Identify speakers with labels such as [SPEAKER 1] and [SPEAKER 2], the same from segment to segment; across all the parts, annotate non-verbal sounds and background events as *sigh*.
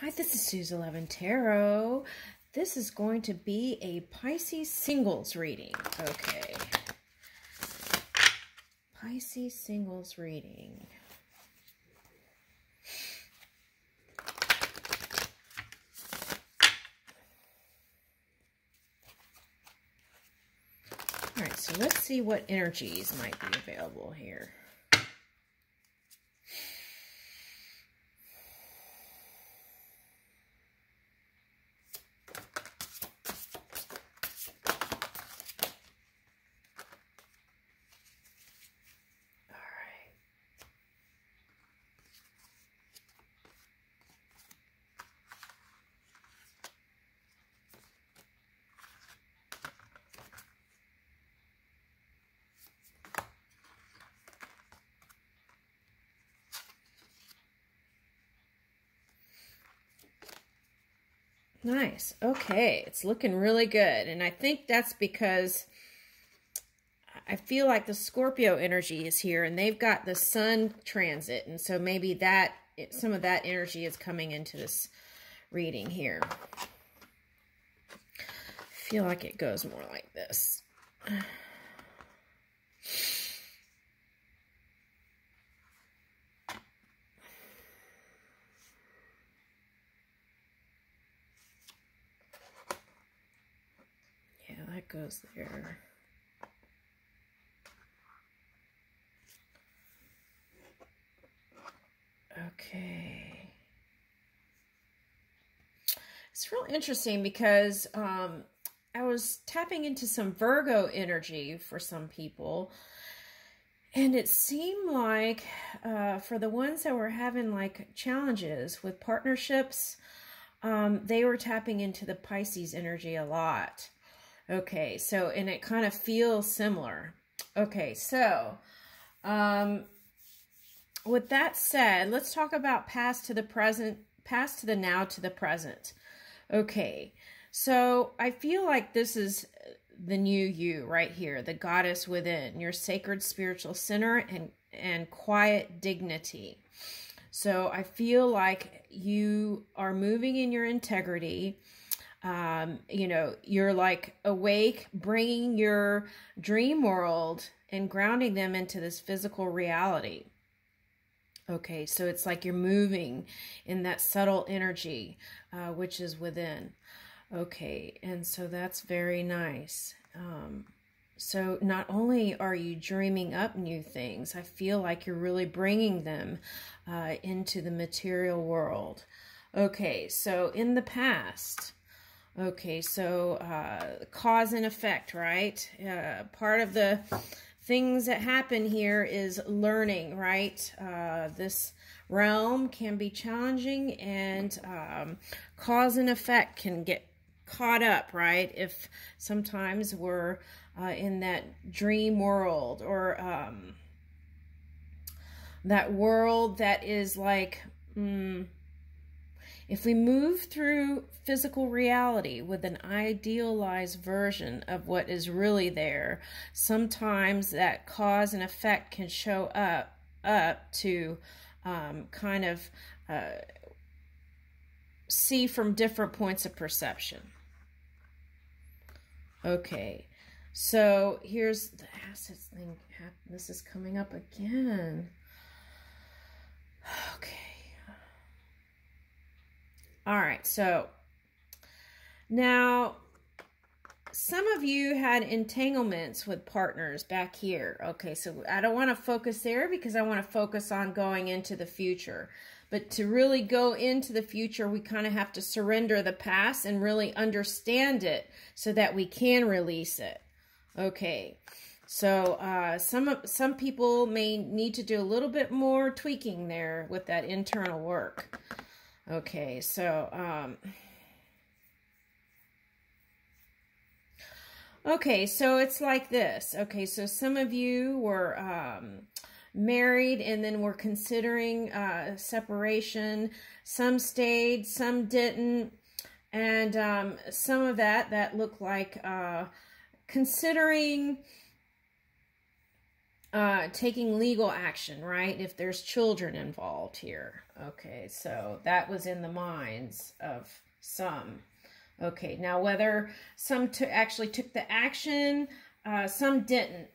[SPEAKER 1] Hi, this is Suze 11 Tarot. This is going to be a Pisces singles reading. Okay. Pisces singles reading. All right, so let's see what energies might be available here. Nice. Okay. It's looking really good. And I think that's because I feel like the Scorpio energy is here and they've got the sun transit. And so maybe that some of that energy is coming into this reading here. I feel like it goes more like this. Goes there. Okay. It's real interesting because um, I was tapping into some Virgo energy for some people. And it seemed like uh, for the ones that were having like challenges with partnerships, um, they were tapping into the Pisces energy a lot. Okay, so, and it kind of feels similar. Okay, so, um, with that said, let's talk about past to the present, past to the now to the present. Okay, so I feel like this is the new you right here, the goddess within, your sacred spiritual center and, and quiet dignity. So I feel like you are moving in your integrity um, you know, you're like awake, bringing your dream world and grounding them into this physical reality. Okay, so it's like you're moving in that subtle energy, uh, which is within. Okay, and so that's very nice. Um, so not only are you dreaming up new things, I feel like you're really bringing them uh, into the material world. Okay, so in the past, Okay, so uh, cause and effect, right? Uh, part of the things that happen here is learning, right? Uh, this realm can be challenging and um, cause and effect can get caught up, right? If sometimes we're uh, in that dream world or um, that world that is like... Mm, if we move through physical reality with an idealized version of what is really there, sometimes that cause and effect can show up up to um, kind of uh, see from different points of perception. Okay, so here's the assets thing. This is coming up again. *sighs* Okay. All right, so now some of you had entanglements with partners back here. Okay, so I don't want to focus there because I want to focus on going into the future. But to really go into the future, we kind of have to surrender the past and really understand it so that we can release it. Okay, so uh, some, some people may need to do a little bit more tweaking there with that internal work. Okay, so, um, okay, so it's like this. Okay, so some of you were, um, married and then were considering, uh, separation. Some stayed, some didn't. And, um, some of that, that looked like, uh, considering, uh, taking legal action, right? If there's children involved here. Okay, so that was in the minds of some. Okay, now whether some actually took the action, uh, some didn't.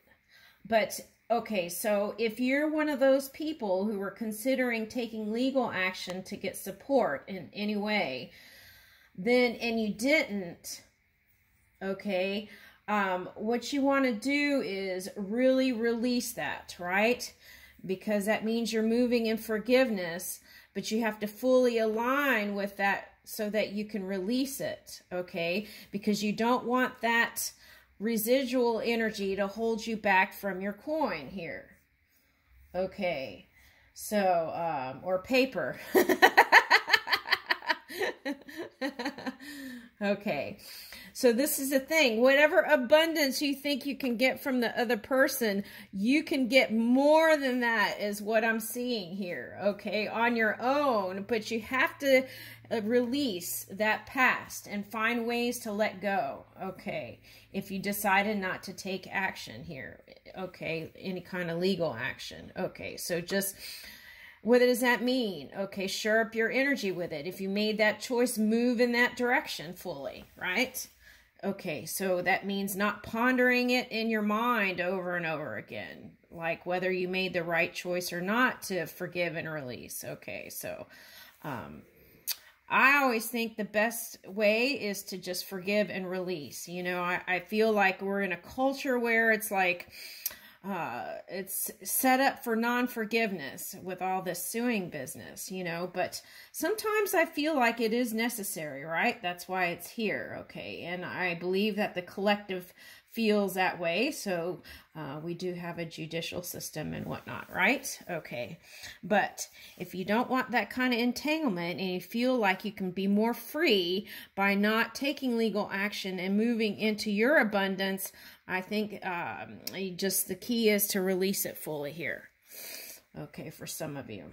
[SPEAKER 1] But okay, so if you're one of those people who were considering taking legal action to get support in any way, then and you didn't, okay, um, what you want to do is really release that, right? Because that means you're moving in forgiveness, but you have to fully align with that so that you can release it, okay? Because you don't want that residual energy to hold you back from your coin here. Okay, so, um, or paper. *laughs* okay. So this is the thing. Whatever abundance you think you can get from the other person, you can get more than that is what I'm seeing here, okay, on your own. But you have to uh, release that past and find ways to let go, okay, if you decided not to take action here, okay, any kind of legal action, okay, so just what does that mean? Okay, shore up your energy with it. If you made that choice, move in that direction fully, right? Okay, so that means not pondering it in your mind over and over again, like whether you made the right choice or not to forgive and release. Okay, so um, I always think the best way is to just forgive and release. You know, I, I feel like we're in a culture where it's like, uh, it's set up for non-forgiveness with all this suing business, you know, but sometimes I feel like it is necessary, right? That's why it's here, okay? And I believe that the collective feels that way. So uh, we do have a judicial system and whatnot, right? Okay. But if you don't want that kind of entanglement and you feel like you can be more free by not taking legal action and moving into your abundance, I think um, just the key is to release it fully here. Okay, for some of you.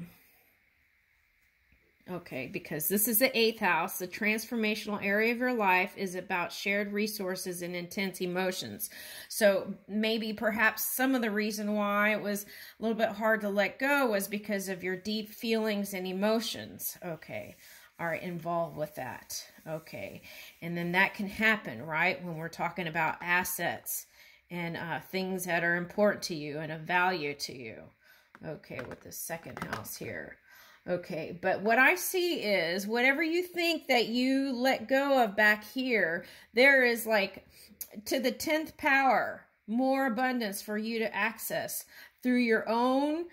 [SPEAKER 1] Okay, because this is the eighth house. The transformational area of your life is about shared resources and intense emotions. So maybe perhaps some of the reason why it was a little bit hard to let go was because of your deep feelings and emotions. Okay, are involved with that. Okay, and then that can happen, right, when we're talking about assets and uh, things that are important to you and of value to you. Okay, with the second house here. Okay, but what I see is whatever you think that you let go of back here, there is like to the 10th power, more abundance for you to access through your own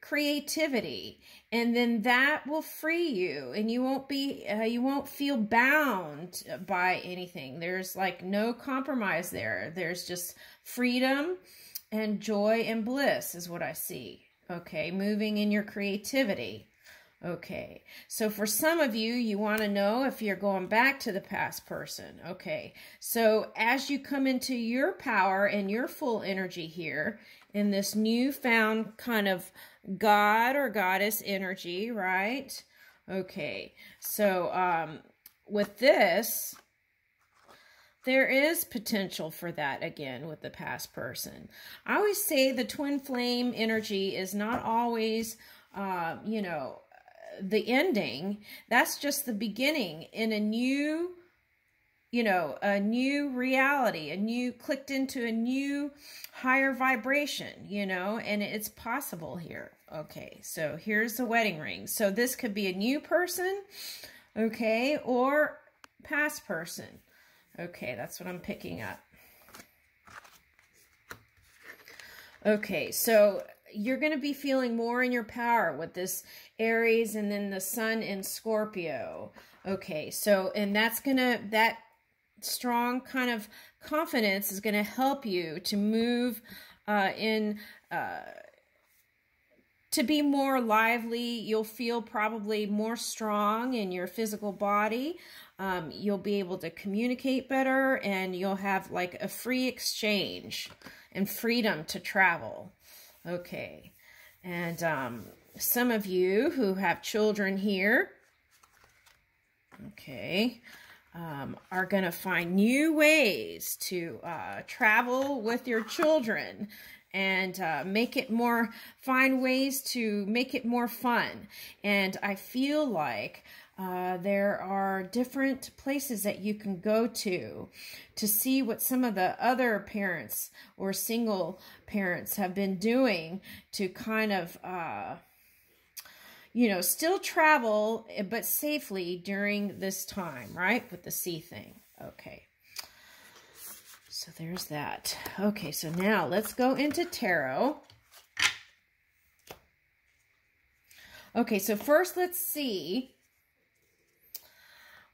[SPEAKER 1] creativity and then that will free you and you won't be uh, you won't feel bound by anything. There's like no compromise there. There's just freedom and joy and bliss is what i see. Okay moving in your creativity. Okay, so for some of you, you want to know if you're going back to the past person. Okay, so as you come into your power and your full energy here in this newfound kind of God or goddess energy, right? Okay, so um, with this, there is potential for that again with the past person. I always say the twin flame energy is not always, uh, you know, the ending. That's just the beginning in a new, you know, a new reality, a new, clicked into a new higher vibration, you know, and it's possible here. Okay, so here's the wedding ring. So this could be a new person, okay, or past person. Okay, that's what I'm picking up. Okay, so you're going to be feeling more in your power with this Aries and then the sun in Scorpio. Okay, so, and that's going to, that strong kind of confidence is going to help you to move uh, in, uh, to be more lively. You'll feel probably more strong in your physical body. Um, you'll be able to communicate better and you'll have like a free exchange and freedom to travel. Okay. And um, some of you who have children here, okay, um, are going to find new ways to uh, travel with your children and uh, make it more, find ways to make it more fun. And I feel like uh, there are different places that you can go to to see what some of the other parents or single parents have been doing to kind of, uh, you know, still travel but safely during this time, right? With the sea thing. Okay. So there's that. Okay, so now let's go into tarot. Okay, so first let's see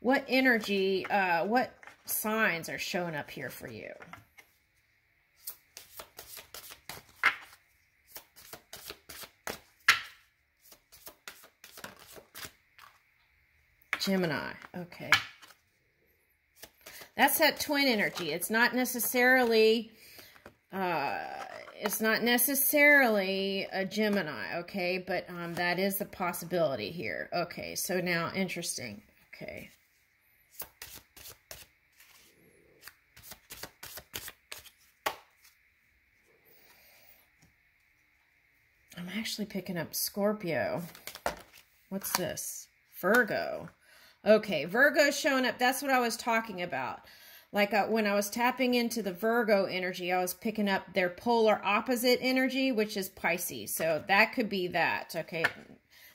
[SPEAKER 1] what energy, uh, what signs are showing up here for you. Gemini, okay. That's that twin energy. It's not necessarily, uh, it's not necessarily a Gemini, okay? But um, that is the possibility here. Okay, so now, interesting. Okay. I'm actually picking up Scorpio. What's this? Virgo. Okay, Virgo showing up. That's what I was talking about. Like uh, when I was tapping into the Virgo energy, I was picking up their polar opposite energy, which is Pisces. So that could be that. Okay,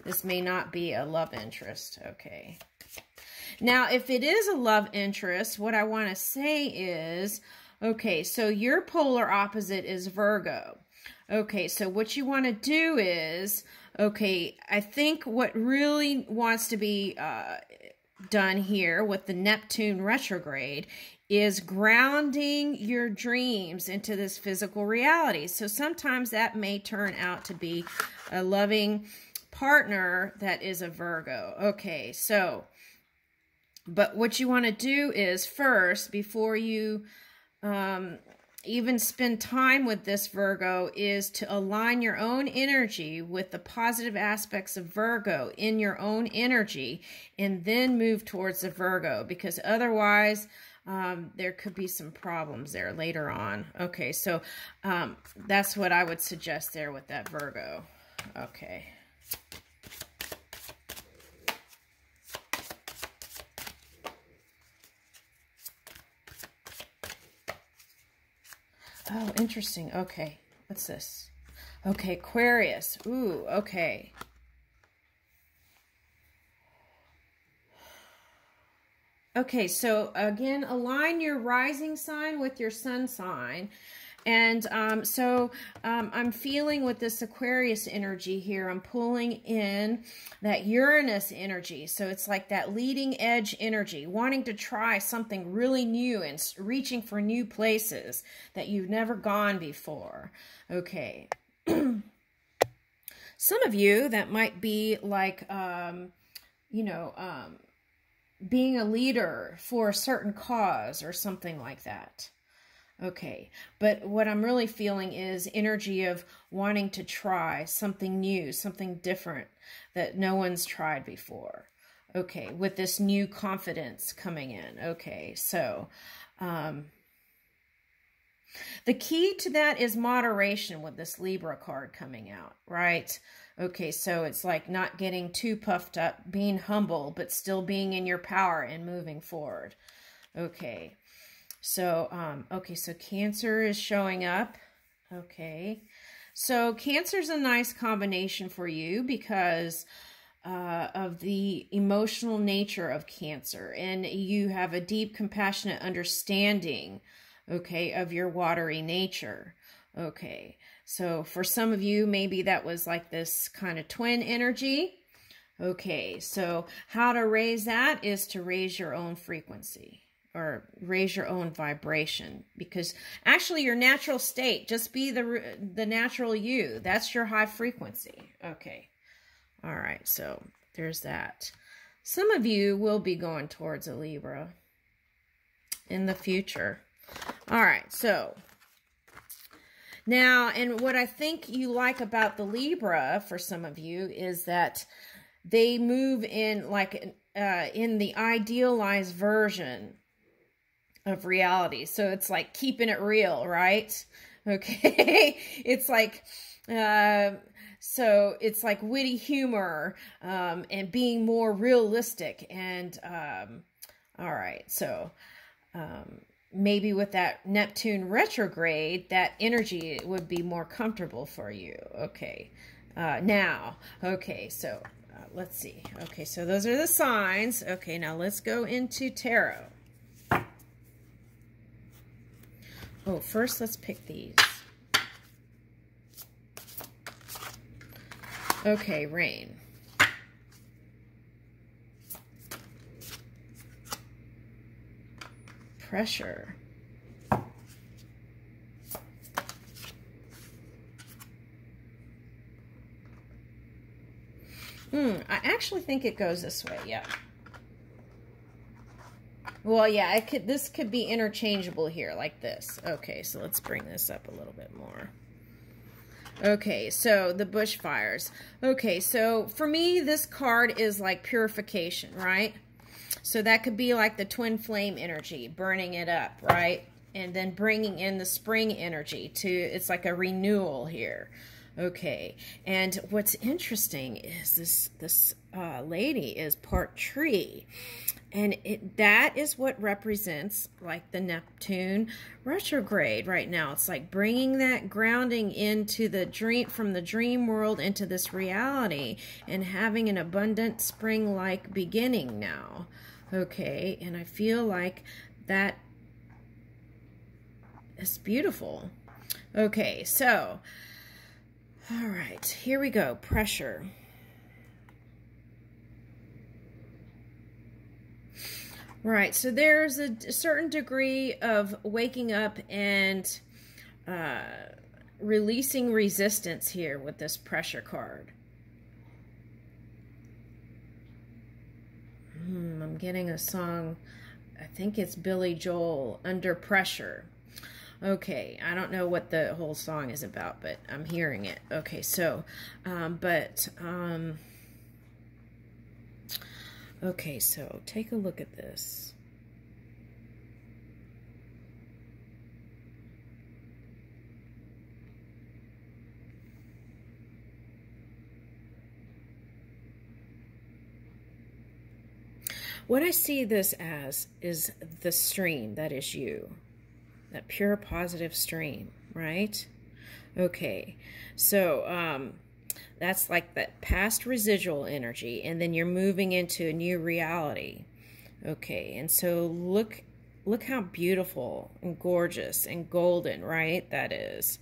[SPEAKER 1] this may not be a love interest. Okay. Now, if it is a love interest, what I want to say is, okay, so your polar opposite is Virgo. Okay, so what you want to do is, okay, I think what really wants to be uh, done here with the Neptune retrograde is grounding your dreams into this physical reality. So sometimes that may turn out to be a loving partner that is a Virgo. Okay, so, but what you want to do is first, before you um, even spend time with this Virgo is to align your own energy with the positive aspects of Virgo in your own energy and then move towards the Virgo because otherwise um, there could be some problems there later on. Okay, so um, that's what I would suggest there with that Virgo. Okay. Oh, interesting. Okay. What's this? Okay, Aquarius. Ooh, okay. Okay, so again, align your rising sign with your sun sign. And um, so um, I'm feeling with this Aquarius energy here, I'm pulling in that Uranus energy. So it's like that leading edge energy, wanting to try something really new and reaching for new places that you've never gone before. Okay. *clears throat* Some of you, that might be like, um, you know, um, being a leader for a certain cause or something like that. Okay, but what I'm really feeling is energy of wanting to try something new, something different that no one's tried before. Okay, with this new confidence coming in. Okay, so um, the key to that is moderation with this Libra card coming out, right? Okay, so it's like not getting too puffed up, being humble, but still being in your power and moving forward. Okay, so, um, okay, so Cancer is showing up. Okay. So Cancer is a nice combination for you because uh, of the emotional nature of Cancer. And you have a deep, compassionate understanding, okay, of your watery nature. Okay. So for some of you, maybe that was like this kind of twin energy. Okay, so how to raise that is to raise your own frequency or raise your own vibration. Because actually your natural state just be the the natural you. That's your high frequency. Okay. All right. So there's that. Some of you will be going towards a libra in the future. All right. So now and what i think you like about the libra for some of you is that they move in like uh, in the idealized version of reality. So it's like keeping it real, right? *laughs* Okay. it's like, uh, so it's like witty humor um, and being more realistic. And um, all right, so um, maybe with that Neptune retrograde, that energy would be more comfortable for you. Okay, uh, now, okay, so uh, let's see. Okay, so those are the signs. Okay, now let's go into tarot. Oh, first let's pick these. Okay, rain. Pressure. Hmm, I actually think it goes this way, yeah. Well, yeah, it could. this could be interchangeable here, like this. Okay, so let's bring this up a little bit more. Okay, so the bushfires. Okay, so for me, this card is like purification, right? So that could be like the twin flame energy, burning it up, right? And then bringing in the spring energy to, it's like a renewal here. Okay, and what's interesting is this, this uh, lady is part tree. And it, that is what represents like the Neptune retrograde right now. It's like bringing that grounding into the dream, from the dream world into this reality and having an abundant spring-like beginning now. Okay, and I feel like that is beautiful. Okay, so, all right, here we go. Pressure. Right. So there's a, certain degree of waking up and uh, releasing resistance here with this pressure card. Hmm, I'm getting a song, I think it's Billy Joel, Under Pressure. Okay, I don't know what the whole song is about, but I'm hearing it. Okay, so, um, but, um, Okay, so take a look at this. What I see this as is the stream that is you, that pure positive stream, right? Okay, so um, that's like that past residual energy, and then you're moving into a new reality. Okay, and so look look how beautiful and gorgeous and golden, right? That is.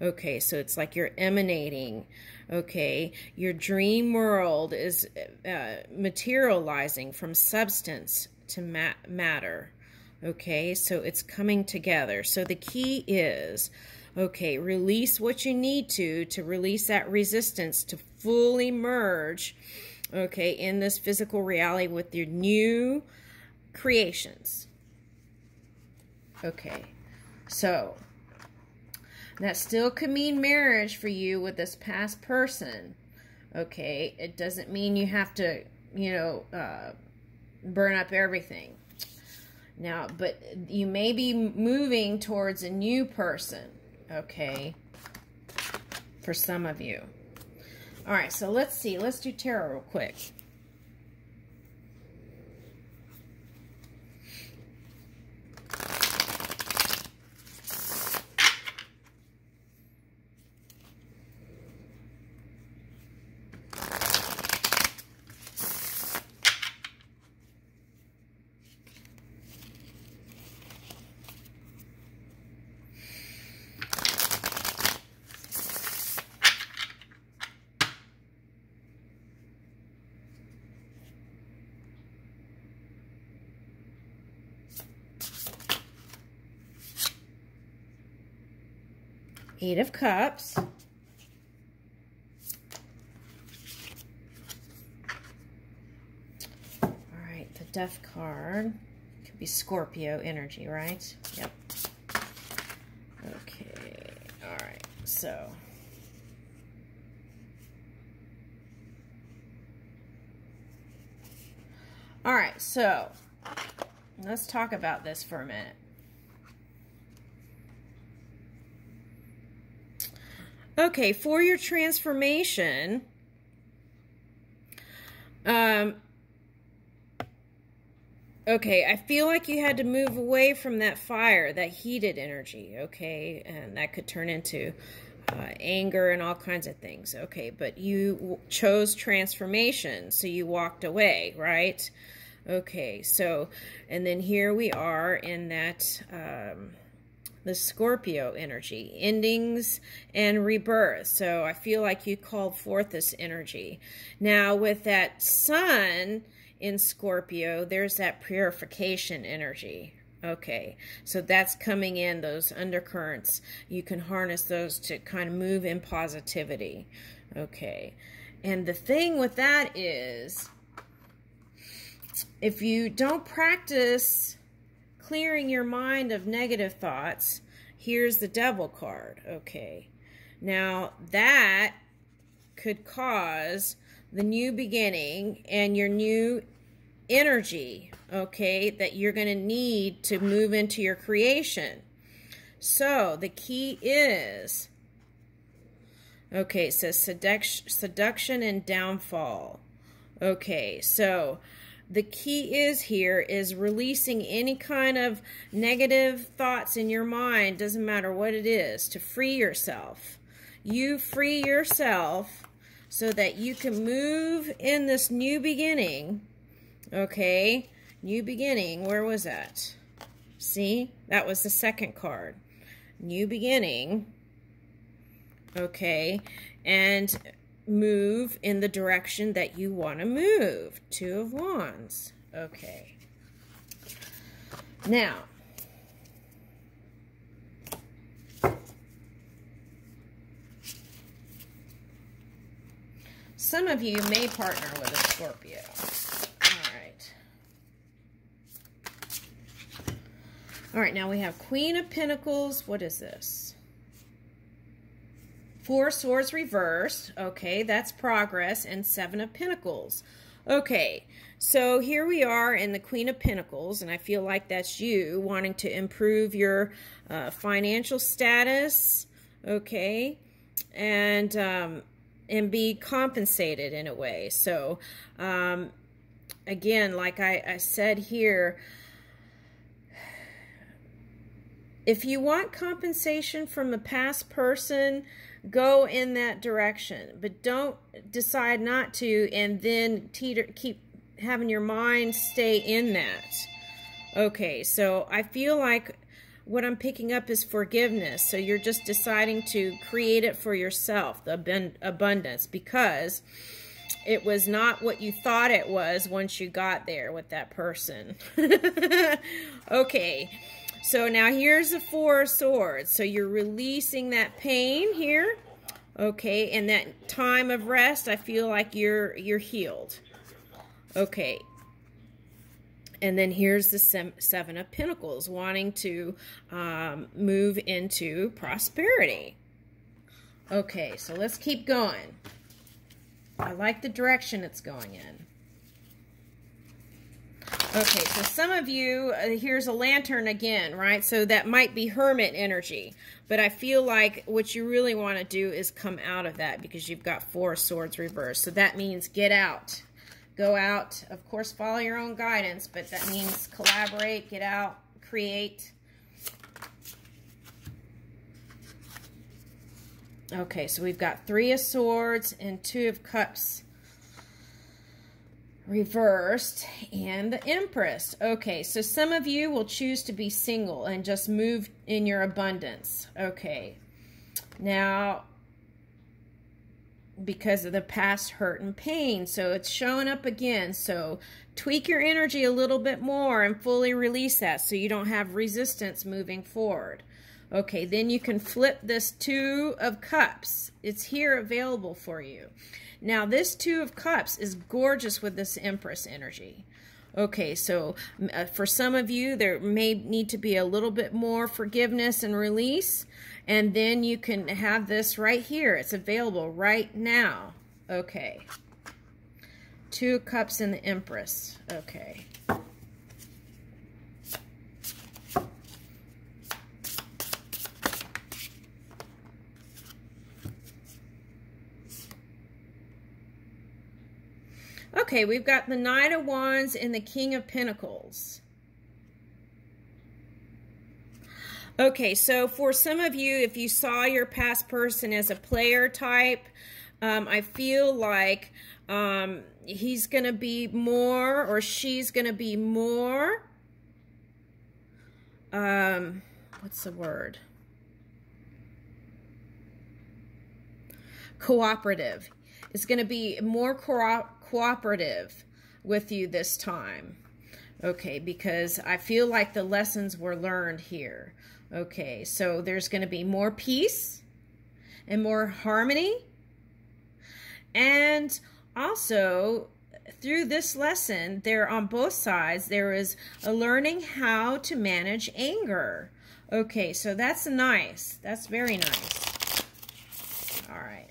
[SPEAKER 1] Okay, so it's like you're emanating. Okay, your dream world is uh, materializing from substance to ma matter. Okay, so it's coming together. So the key is Okay, release what you need to, to release that resistance to fully merge, okay, in this physical reality with your new creations. Okay, so that still could mean marriage for you with this past person. Okay, it doesn't mean you have to, you know, uh, burn up everything. Now, but you may be moving towards a new person okay, for some of you. All right, so let's see. Let's do tarot real quick. Eight of Cups. All right, the Death card. Could be Scorpio energy, right? Yep. Okay, all right, so... All right, so let's talk about this for a minute. Okay, for your transformation, um, okay, I feel like you had to move away from that fire, that heated energy, okay? And that could turn into uh, anger and all kinds of things, okay? But you chose transformation, so you walked away, right? Okay, so, and then here we are in that, um, the Scorpio energy, endings and rebirth. So I feel like you called forth this energy. Now with that sun in Scorpio, there's that purification energy. Okay, so that's coming in, those undercurrents. You can harness those to kind of move in positivity. Okay, and the thing with that is, if you don't practice clearing your mind of negative thoughts, here's the devil card. Okay. Now, that could cause the new beginning and your new energy, okay, that you're going to need to move into your creation. So, the key is, okay, it says seduction, seduction and downfall. Okay, so the key is here is releasing any kind of negative thoughts in your mind, doesn't matter what it is, to free yourself. You free yourself so that you can move in this new beginning, okay? New beginning, where was that? See, that was the second card. New beginning, okay? And move in the direction that you want to move. Two of Wands. Okay. Now, some of you may partner with a Scorpio. All right. All right, now we have Queen of Pentacles. What is this? Four Swords reversed. Okay, that's progress. And Seven of Pentacles. Okay, so here we are in the Queen of Pentacles, and I feel like that's you wanting to improve your uh, financial status, okay, and um, and be compensated in a way. So, um, again, like I, I said here, if you want compensation from a past person, go in that direction. But don't decide not to and then teeter, keep having your mind stay in that. Okay, so I feel like what I'm picking up is forgiveness. So you're just deciding to create it for yourself, the abundance, because it was not what you thought it was once you got there with that person. *laughs* okay. So now here's the Four of Swords. So you're releasing that pain here. Okay, and that time of rest, I feel like you're you're healed. Okay. And then here's the Seven of Pentacles, wanting to um, move into prosperity. Okay, so let's keep going. I like the direction it's going in. Okay, so some of you, uh, here's a lantern again, right? So that might be hermit energy. But I feel like what you really want to do is come out of that because you've got four swords reversed. So that means get out. Go out. Of course, follow your own guidance, but that means collaborate, get out, create. Okay, so we've got three of swords and two of cups reversed and the empress okay so some of you will choose to be single and just move in your abundance. Okay. Now because of the past hurt and pain so it's showing up again. So tweak your energy a little bit more and fully release that so you don't have resistance moving forward okay then you can flip this two of cups it's here available for you now, this Two of Cups is gorgeous with this Empress energy. Okay, so uh, for some of you, there may need to be a little bit more forgiveness and release. And then you can have this right here. It's available right now. Okay. Two Cups and the Empress. Okay. Okay, we've got the Knight of Wands and the King of Pentacles. Okay, so for some of you, if you saw your past person as a player type, um, I feel like um, he's going to be more or she's going to be more, um, what's the word? Cooperative. It's going to be more co cooperative with you this time. Okay, because I feel like the lessons were learned here. Okay, so there's going to be more peace and more harmony. And also, through this lesson, there on both sides, there is a learning how to manage anger. Okay, so that's nice. That's very nice. All right.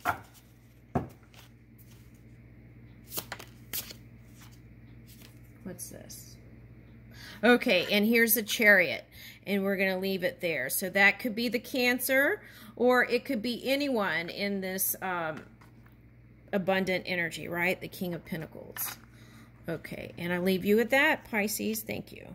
[SPEAKER 1] What's this? Okay, and here's the chariot and we're going to leave it there. So that could be the Cancer, or it could be anyone in this um, abundant energy, right? The King of Pentacles. Okay, and I leave you with that, Pisces. Thank you.